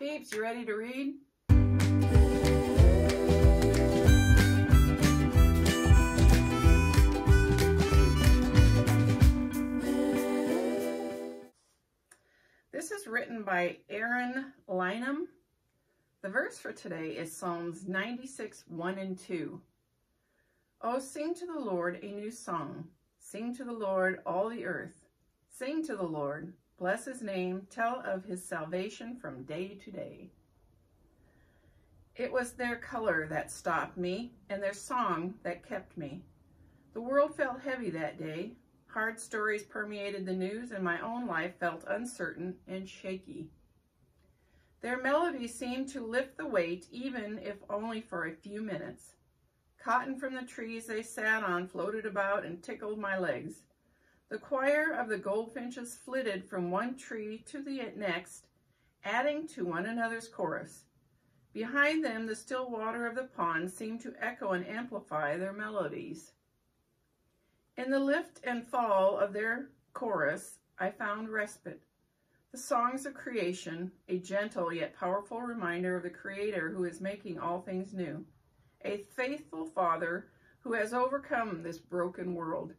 Peeps, you ready to read? This is written by Aaron Lynham. The verse for today is Psalms 96, 1 and 2. Oh, sing to the Lord a new song. Sing to the Lord all the earth. Sing to the Lord, Bless his name, tell of his salvation from day to day. It was their color that stopped me, and their song that kept me. The world felt heavy that day. Hard stories permeated the news, and my own life felt uncertain and shaky. Their melody seemed to lift the weight, even if only for a few minutes. Cotton from the trees they sat on floated about and tickled my legs. The choir of the goldfinches flitted from one tree to the next, adding to one another's chorus. Behind them, the still water of the pond seemed to echo and amplify their melodies. In the lift and fall of their chorus, I found respite. The songs of creation, a gentle yet powerful reminder of the Creator who is making all things new. A faithful Father who has overcome this broken world.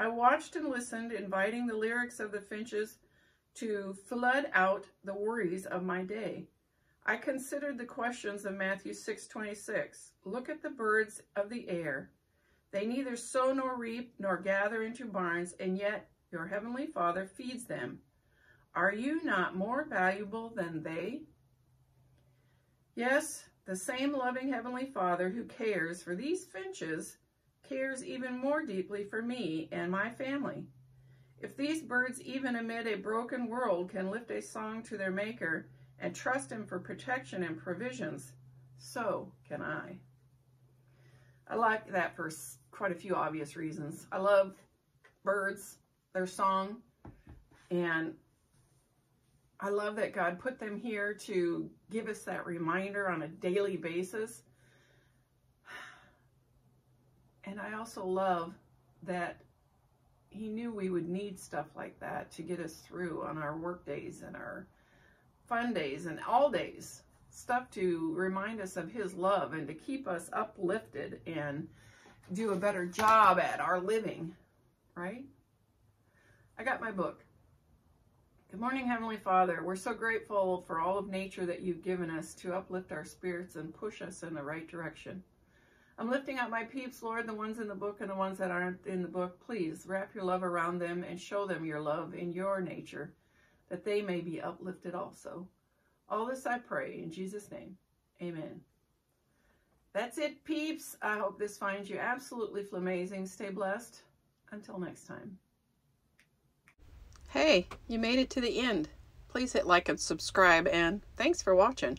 I watched and listened, inviting the lyrics of the Finches to flood out the worries of my day. I considered the questions of Matthew 6:26. Look at the birds of the air. They neither sow nor reap nor gather into barns, and yet your heavenly Father feeds them. Are you not more valuable than they? Yes, the same loving heavenly Father who cares for these finches cares even more deeply for me and my family. If these birds, even amid a broken world, can lift a song to their maker and trust him for protection and provisions, so can I. I like that for quite a few obvious reasons. I love birds, their song, and I love that God put them here to give us that reminder on a daily basis and I also love that he knew we would need stuff like that to get us through on our work days and our fun days and all days. Stuff to remind us of his love and to keep us uplifted and do a better job at our living, right? I got my book. Good morning, Heavenly Father. We're so grateful for all of nature that you've given us to uplift our spirits and push us in the right direction. I'm lifting up my peeps, Lord, the ones in the book and the ones that aren't in the book. Please wrap your love around them and show them your love in your nature, that they may be uplifted also. All this I pray in Jesus' name. Amen. That's it, peeps. I hope this finds you absolutely amazing. Stay blessed. Until next time. Hey, you made it to the end. Please hit like and subscribe, and thanks for watching.